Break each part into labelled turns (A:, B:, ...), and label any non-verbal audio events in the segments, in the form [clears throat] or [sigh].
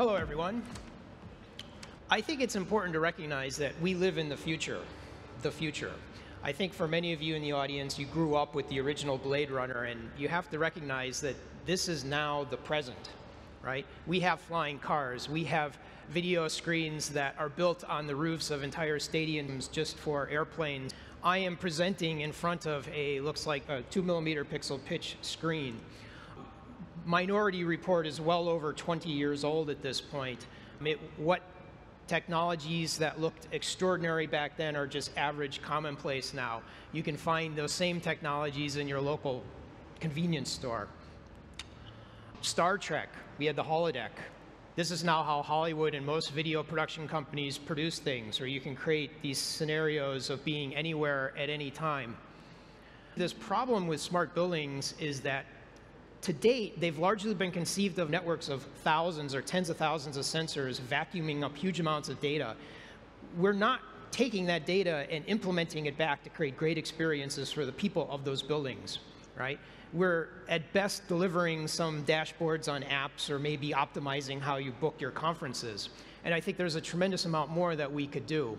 A: Hello, everyone. I think it's important to recognize that we live in the future, the future. I think for many of you in the audience, you grew up with the original Blade Runner, and you have to recognize that this is now the present, right? We have flying cars, we have video screens that are built on the roofs of entire stadiums just for airplanes. I am presenting in front of a, looks like a two millimeter pixel pitch screen. Minority Report is well over 20 years old at this point. It, what technologies that looked extraordinary back then are just average commonplace now. You can find those same technologies in your local convenience store. Star Trek, we had the holodeck. This is now how Hollywood and most video production companies produce things, where you can create these scenarios of being anywhere at any time. This problem with smart buildings is that to date, they've largely been conceived of networks of thousands or tens of thousands of sensors vacuuming up huge amounts of data. We're not taking that data and implementing it back to create great experiences for the people of those buildings, right? We're at best delivering some dashboards on apps or maybe optimizing how you book your conferences. And I think there's a tremendous amount more that we could do.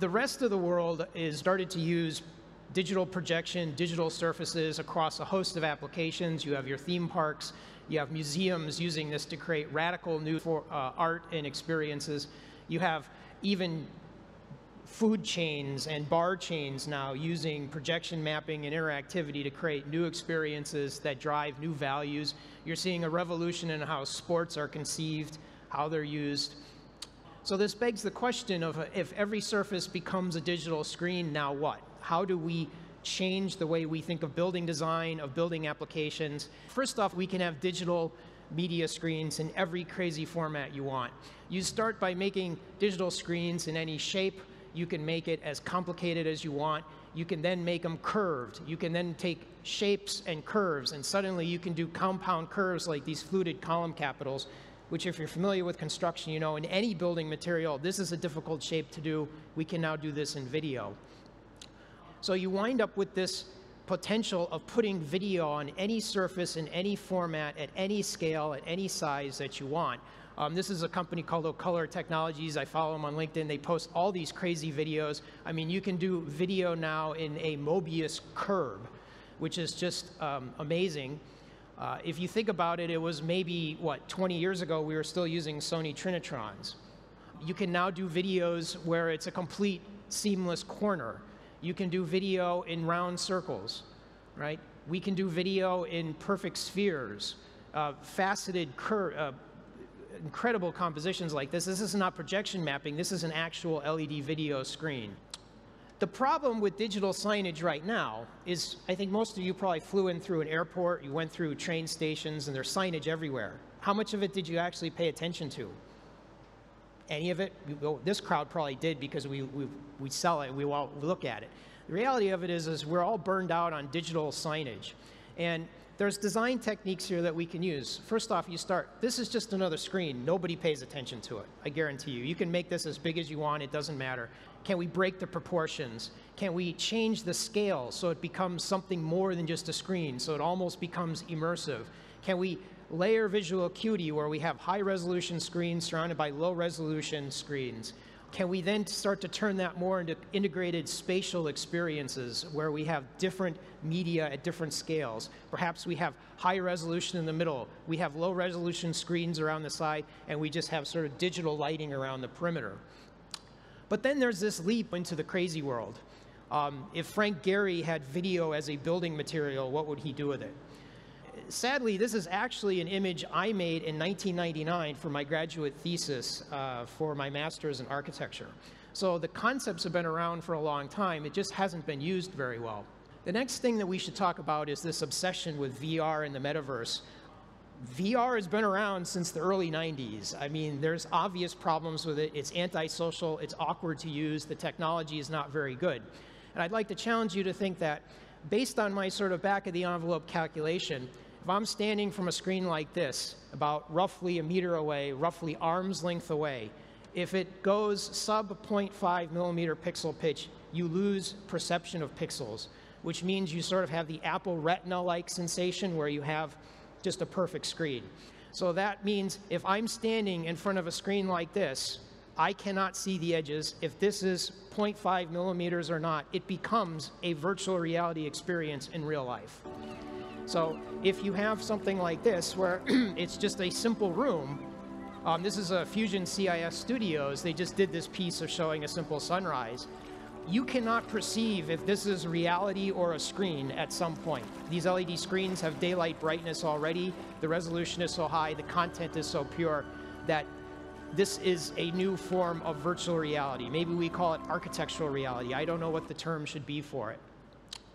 A: The rest of the world is started to use digital projection, digital surfaces across a host of applications. You have your theme parks, you have museums using this to create radical new for, uh, art and experiences. You have even food chains and bar chains now using projection mapping and interactivity to create new experiences that drive new values. You're seeing a revolution in how sports are conceived, how they're used. So this begs the question of if every surface becomes a digital screen, now what? How do we change the way we think of building design, of building applications? First off, we can have digital media screens in every crazy format you want. You start by making digital screens in any shape. You can make it as complicated as you want. You can then make them curved. You can then take shapes and curves, and suddenly you can do compound curves like these fluted column capitals, which if you're familiar with construction, you know in any building material, this is a difficult shape to do. We can now do this in video. So you wind up with this potential of putting video on any surface in any format at any scale at any size that you want. Um, this is a company called Ocolor Technologies. I follow them on LinkedIn. They post all these crazy videos. I mean, you can do video now in a Mobius curve, which is just um, amazing. Uh, if you think about it, it was maybe, what, 20 years ago, we were still using Sony Trinitrons. You can now do videos where it's a complete seamless corner. You can do video in round circles, right? We can do video in perfect spheres, uh, faceted, uh, incredible compositions like this. This is not projection mapping. This is an actual LED video screen. The problem with digital signage right now is, I think most of you probably flew in through an airport, you went through train stations, and there's signage everywhere. How much of it did you actually pay attention to? Any of it. Well, this crowd probably did because we, we, we sell it, we all look at it. The reality of it is, is we're all burned out on digital signage. And there's design techniques here that we can use. First off, you start, this is just another screen. Nobody pays attention to it, I guarantee you. You can make this as big as you want, it doesn't matter. Can we break the proportions? Can we change the scale so it becomes something more than just a screen, so it almost becomes immersive? Can we layer visual acuity where we have high resolution screens surrounded by low resolution screens. Can we then start to turn that more into integrated spatial experiences where we have different media at different scales? Perhaps we have high resolution in the middle, we have low resolution screens around the side, and we just have sort of digital lighting around the perimeter. But then there's this leap into the crazy world. Um, if Frank Gehry had video as a building material, what would he do with it? sadly, this is actually an image I made in 1999 for my graduate thesis uh, for my master's in architecture. So the concepts have been around for a long time, it just hasn't been used very well. The next thing that we should talk about is this obsession with VR and the metaverse. VR has been around since the early 90s. I mean, there's obvious problems with it. It's antisocial, it's awkward to use, the technology is not very good. And I'd like to challenge you to think that based on my sort of back of the envelope calculation, if I'm standing from a screen like this, about roughly a meter away, roughly arm's length away, if it goes sub 0.5 millimeter pixel pitch, you lose perception of pixels, which means you sort of have the Apple Retina-like sensation where you have just a perfect screen. So that means if I'm standing in front of a screen like this, I cannot see the edges. If this is 0.5 millimeters or not, it becomes a virtual reality experience in real life. So if you have something like this, where [clears throat] it's just a simple room, um, this is a Fusion CIS Studios. They just did this piece of showing a simple sunrise. You cannot perceive if this is reality or a screen at some point. These LED screens have daylight brightness already. The resolution is so high, the content is so pure that this is a new form of virtual reality. Maybe we call it architectural reality. I don't know what the term should be for it.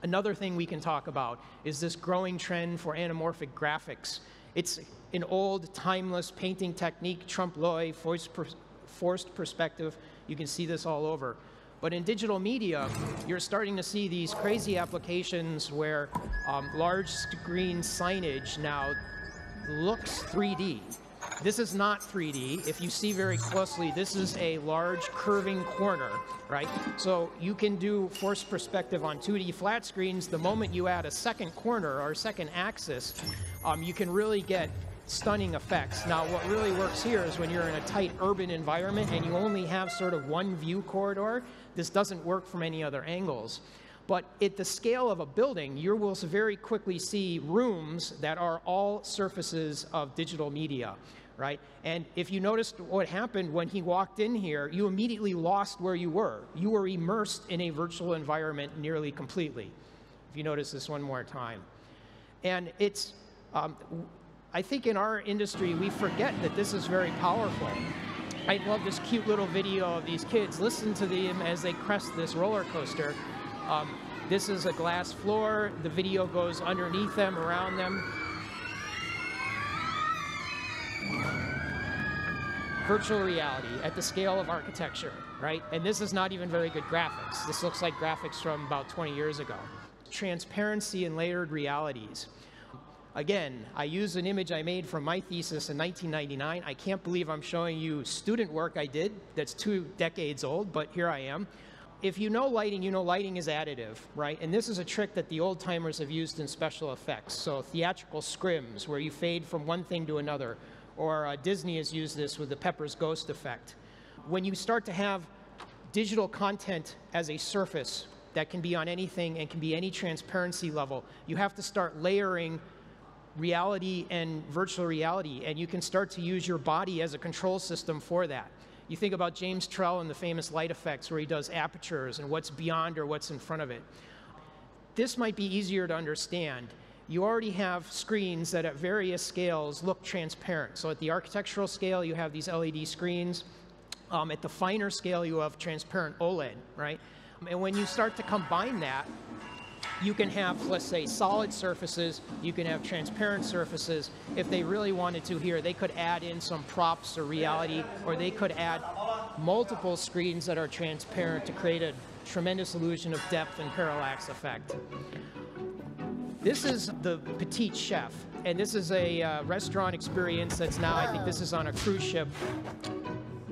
A: Another thing we can talk about is this growing trend for anamorphic graphics. It's an old, timeless painting technique, trompe l'oeil, forced perspective. You can see this all over. But in digital media, you're starting to see these crazy applications where um, large screen signage now looks 3D. This is not 3D. If you see very closely, this is a large curving corner, right? So you can do forced perspective on 2D flat screens. The moment you add a second corner or second axis, um, you can really get stunning effects. Now, what really works here is when you're in a tight urban environment and you only have sort of one view corridor, this doesn't work from any other angles. But at the scale of a building, you will very quickly see rooms that are all surfaces of digital media right? And if you noticed what happened when he walked in here, you immediately lost where you were. You were immersed in a virtual environment nearly completely. If you notice this one more time. And it's, um, I think in our industry, we forget that this is very powerful. I love this cute little video of these kids. Listen to them as they crest this roller coaster. Um, this is a glass floor. The video goes underneath them, around them. virtual reality at the scale of architecture, right? And this is not even very good graphics. This looks like graphics from about 20 years ago. Transparency and layered realities. Again, I use an image I made from my thesis in 1999. I can't believe I'm showing you student work I did that's two decades old, but here I am. If you know lighting, you know lighting is additive, right? And this is a trick that the old timers have used in special effects. So theatrical scrims, where you fade from one thing to another, or uh, Disney has used this with the Pepper's Ghost effect. When you start to have digital content as a surface that can be on anything and can be any transparency level, you have to start layering reality and virtual reality, and you can start to use your body as a control system for that. You think about James Turrell and the famous light effects where he does apertures and what's beyond or what's in front of it. This might be easier to understand you already have screens that at various scales look transparent. So at the architectural scale, you have these LED screens. Um, at the finer scale, you have transparent OLED, right? And when you start to combine that, you can have, let's say, solid surfaces, you can have transparent surfaces. If they really wanted to here, they could add in some props or reality, or they could add multiple screens that are transparent to create a tremendous illusion of depth and parallax effect. This is the Petit Chef, and this is a uh, restaurant experience that's now, I think this is on a cruise ship.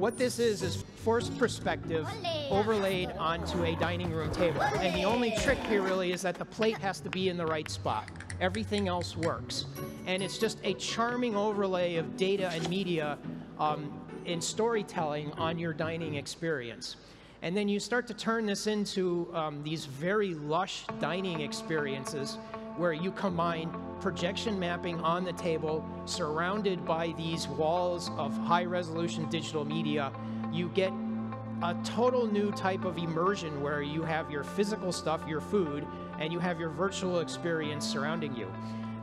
A: What this is is forced perspective overlaid onto a dining room table. And the only trick here really is that the plate has to be in the right spot. Everything else works. And it's just a charming overlay of data and media um, in storytelling on your dining experience. And then you start to turn this into um, these very lush dining experiences where you combine projection mapping on the table surrounded by these walls of high resolution digital media, you get a total new type of immersion where you have your physical stuff, your food, and you have your virtual experience surrounding you.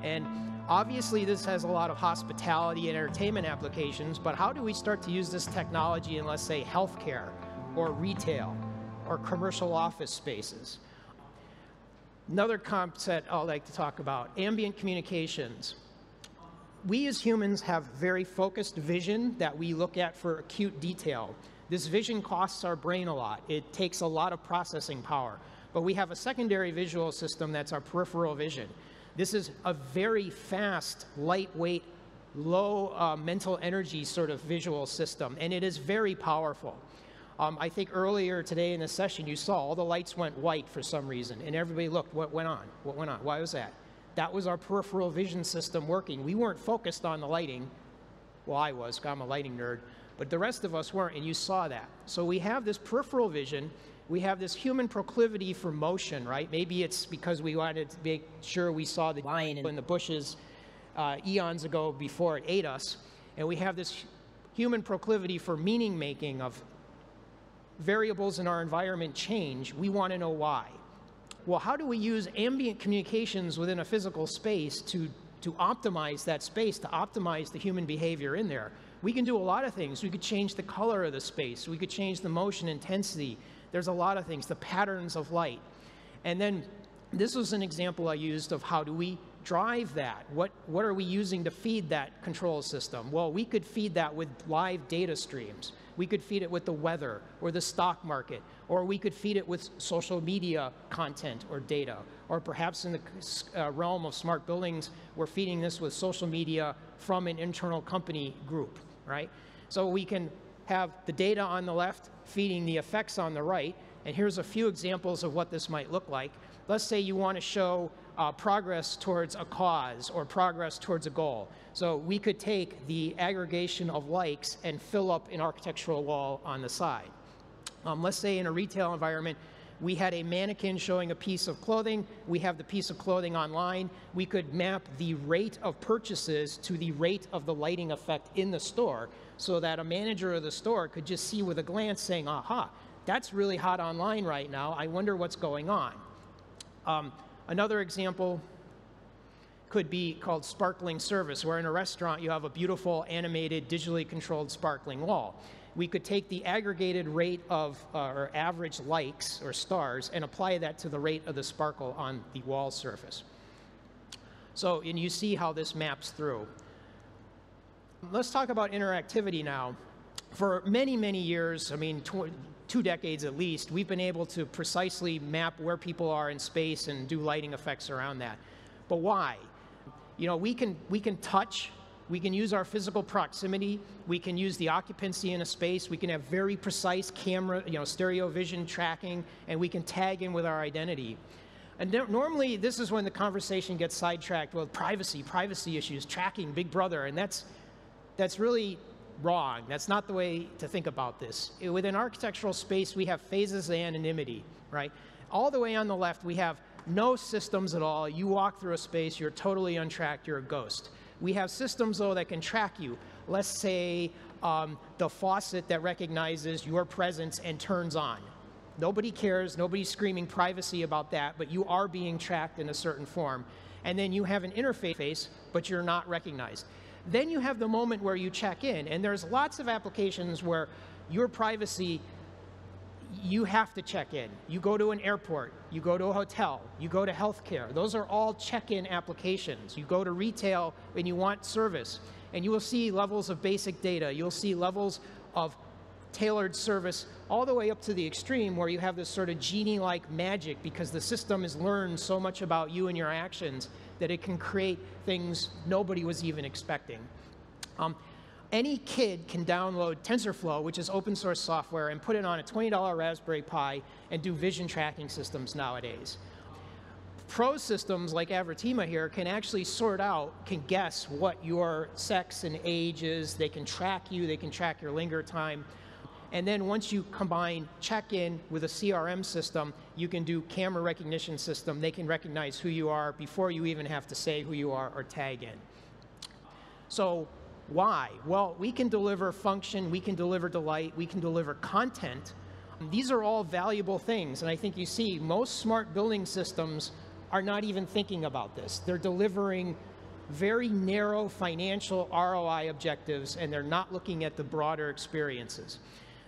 A: And obviously, this has a lot of hospitality and entertainment applications, but how do we start to use this technology in, let's say, healthcare or retail or commercial office spaces? Another concept I like to talk about, ambient communications. We as humans have very focused vision that we look at for acute detail. This vision costs our brain a lot. It takes a lot of processing power. But we have a secondary visual system that's our peripheral vision. This is a very fast, lightweight, low uh, mental energy sort of visual system, and it is very powerful. Um, I think earlier today in the session, you saw all the lights went white for some reason, and everybody looked what went on. What went on? Why was that? That was our peripheral vision system working. We weren't focused on the lighting. Well, I was, I'm a lighting nerd, but the rest of us weren't, and you saw that. So we have this peripheral vision, we have this human proclivity for motion, right? Maybe it's because we wanted to make sure we saw the lion in the bushes uh, eons ago before it ate us, and we have this human proclivity for meaning making of variables in our environment change, we want to know why. Well, how do we use ambient communications within a physical space to, to optimize that space, to optimize the human behavior in there? We can do a lot of things. We could change the color of the space. We could change the motion intensity. There's a lot of things, the patterns of light. And then this was an example I used of how do we drive that? What, what are we using to feed that control system? Well, we could feed that with live data streams. We could feed it with the weather or the stock market, or we could feed it with social media content or data. Or perhaps in the uh, realm of smart buildings, we're feeding this with social media from an internal company group, right? So we can have the data on the left feeding the effects on the right. And here's a few examples of what this might look like. Let's say you want to show uh, progress towards a cause or progress towards a goal. So we could take the aggregation of likes and fill up an architectural wall on the side. Um, let's say in a retail environment, we had a mannequin showing a piece of clothing. We have the piece of clothing online. We could map the rate of purchases to the rate of the lighting effect in the store so that a manager of the store could just see with a glance saying, aha, that's really hot online right now. I wonder what's going on. Um, Another example could be called sparkling service, where in a restaurant you have a beautiful animated, digitally controlled sparkling wall. We could take the aggregated rate of, uh, or average likes or stars and apply that to the rate of the sparkle on the wall surface. So, and you see how this maps through. Let's talk about interactivity now. For many, many years, I mean, two decades at least, we've been able to precisely map where people are in space and do lighting effects around that. But why? You know, we can, we can touch, we can use our physical proximity, we can use the occupancy in a space, we can have very precise camera, you know, stereo vision tracking, and we can tag in with our identity. And normally, this is when the conversation gets sidetracked with privacy, privacy issues, tracking, Big Brother, and that's that's really wrong. That's not the way to think about this. Within architectural space, we have phases of anonymity, right? All the way on the left, we have no systems at all. You walk through a space, you're totally untracked, you're a ghost. We have systems, though, that can track you. Let's say um, the faucet that recognizes your presence and turns on. Nobody cares, nobody's screaming privacy about that, but you are being tracked in a certain form. And then you have an interface, but you're not recognized. Then you have the moment where you check in, and there's lots of applications where your privacy, you have to check in. You go to an airport, you go to a hotel, you go to healthcare. Those are all check-in applications. You go to retail and you want service, and you will see levels of basic data. You'll see levels of tailored service all the way up to the extreme where you have this sort of genie-like magic because the system has learned so much about you and your actions that it can create things nobody was even expecting. Um, any kid can download TensorFlow, which is open source software, and put it on a $20 Raspberry Pi and do vision tracking systems nowadays. Pro systems like Advertima here can actually sort out, can guess what your sex and age is. They can track you, they can track your linger time. And then once you combine check-in with a CRM system, you can do camera recognition system. They can recognize who you are before you even have to say who you are or tag in. So why? Well, we can deliver function, we can deliver delight, we can deliver content. These are all valuable things. And I think you see most smart building systems are not even thinking about this. They're delivering very narrow financial ROI objectives and they're not looking at the broader experiences.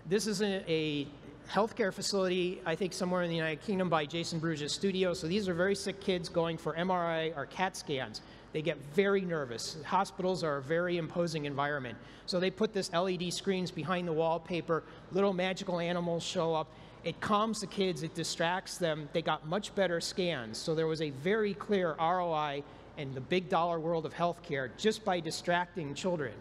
A: This is a, a healthcare facility, I think somewhere in the United Kingdom by Jason Bruges' studio. So these are very sick kids going for MRI or CAT scans. They get very nervous. Hospitals are a very imposing environment. So they put this LED screens behind the wallpaper, little magical animals show up. It calms the kids, it distracts them. They got much better scans. So there was a very clear ROI in the big dollar world of healthcare just by distracting children.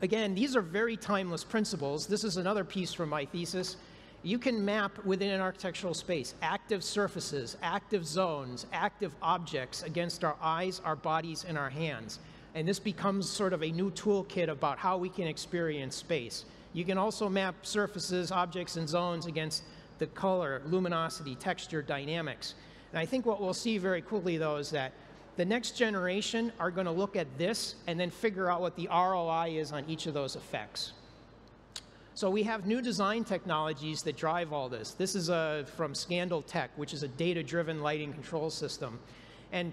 A: Again, these are very timeless principles. This is another piece from my thesis. You can map within an architectural space active surfaces, active zones, active objects against our eyes, our bodies, and our hands. And this becomes sort of a new toolkit about how we can experience space. You can also map surfaces, objects, and zones against the color, luminosity, texture, dynamics. And I think what we'll see very quickly, though, is that the next generation are going to look at this and then figure out what the ROI is on each of those effects. So we have new design technologies that drive all this. This is a, from Scandal Tech, which is a data-driven lighting control system. And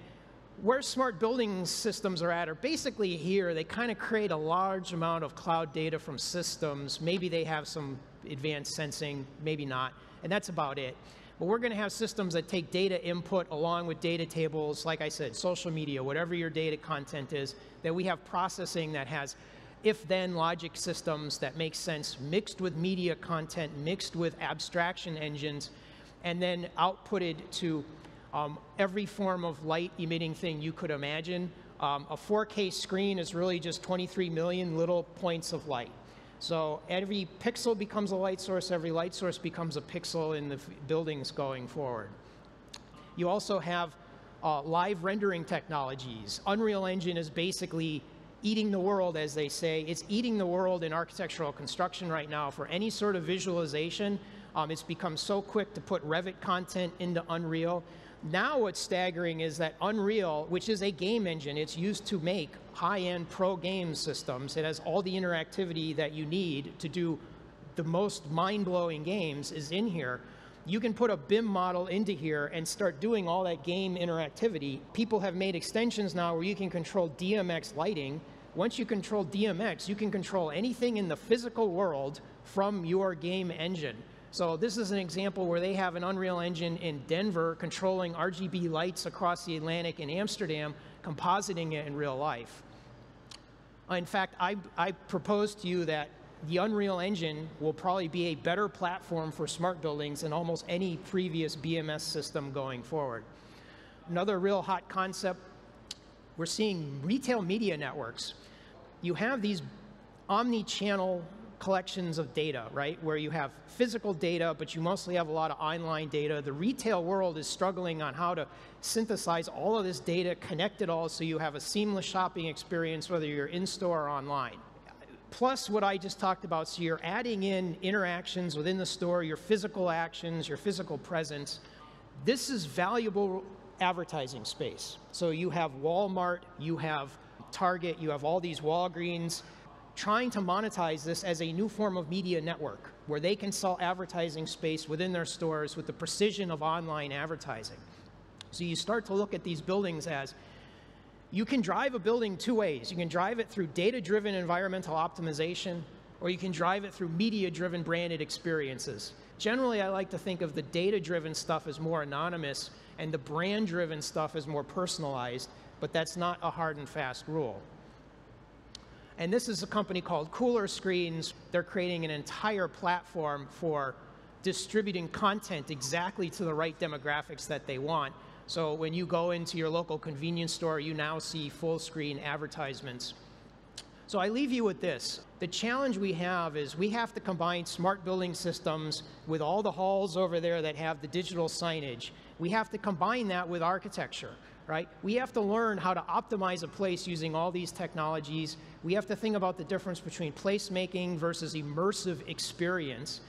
A: where smart building systems are at are basically here. They kind of create a large amount of cloud data from systems. Maybe they have some advanced sensing, maybe not, and that's about it. But we're going to have systems that take data input along with data tables, like I said, social media, whatever your data content is, that we have processing that has if-then logic systems that make sense mixed with media content, mixed with abstraction engines, and then outputted to um, every form of light emitting thing you could imagine. Um, a 4K screen is really just 23 million little points of light. So every pixel becomes a light source, every light source becomes a pixel in the buildings going forward. You also have uh, live rendering technologies. Unreal Engine is basically eating the world, as they say. It's eating the world in architectural construction right now. For any sort of visualization, um, it's become so quick to put Revit content into Unreal. Now what's staggering is that Unreal, which is a game engine, it's used to make high-end pro game systems. It has all the interactivity that you need to do the most mind-blowing games is in here. You can put a BIM model into here and start doing all that game interactivity. People have made extensions now where you can control DMX lighting. Once you control DMX, you can control anything in the physical world from your game engine. So this is an example where they have an Unreal Engine in Denver controlling RGB lights across the Atlantic in Amsterdam, compositing it in real life. Uh, in fact, I, I propose to you that the Unreal Engine will probably be a better platform for smart buildings than almost any previous BMS system going forward. Another real hot concept, we're seeing retail media networks. You have these omni-channel collections of data, right? Where you have physical data, but you mostly have a lot of online data. The retail world is struggling on how to synthesize all of this data, connect it all so you have a seamless shopping experience, whether you're in store or online. Plus what I just talked about, so you're adding in interactions within the store, your physical actions, your physical presence. This is valuable advertising space. So you have Walmart, you have Target, you have all these Walgreens, trying to monetize this as a new form of media network where they can sell advertising space within their stores with the precision of online advertising. So you start to look at these buildings as you can drive a building two ways. You can drive it through data-driven environmental optimization, or you can drive it through media-driven branded experiences. Generally, I like to think of the data-driven stuff as more anonymous and the brand-driven stuff as more personalized, but that's not a hard and fast rule. And this is a company called Cooler Screens. They're creating an entire platform for distributing content exactly to the right demographics that they want. So when you go into your local convenience store, you now see full screen advertisements. So I leave you with this. The challenge we have is we have to combine smart building systems with all the halls over there that have the digital signage. We have to combine that with architecture right? We have to learn how to optimize a place using all these technologies. We have to think about the difference between placemaking versus immersive experience.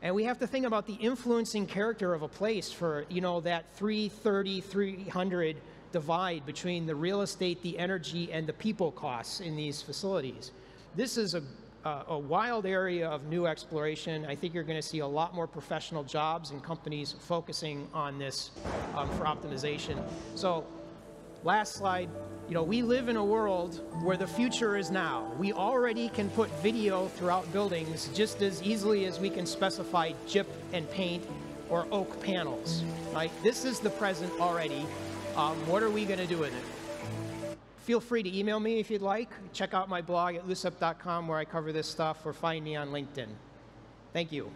A: And we have to think about the influencing character of a place for, you know, that 330, 300 divide between the real estate, the energy, and the people costs in these facilities. This is a, a, a wild area of new exploration. I think you're going to see a lot more professional jobs and companies focusing on this um, for optimization. So Last slide. You know, we live in a world where the future is now. We already can put video throughout buildings just as easily as we can specify gyp and paint or oak panels, right? This is the present already. Um, what are we going to do with it? Feel free to email me if you'd like. Check out my blog at lucep.com where I cover this stuff or find me on LinkedIn. Thank you.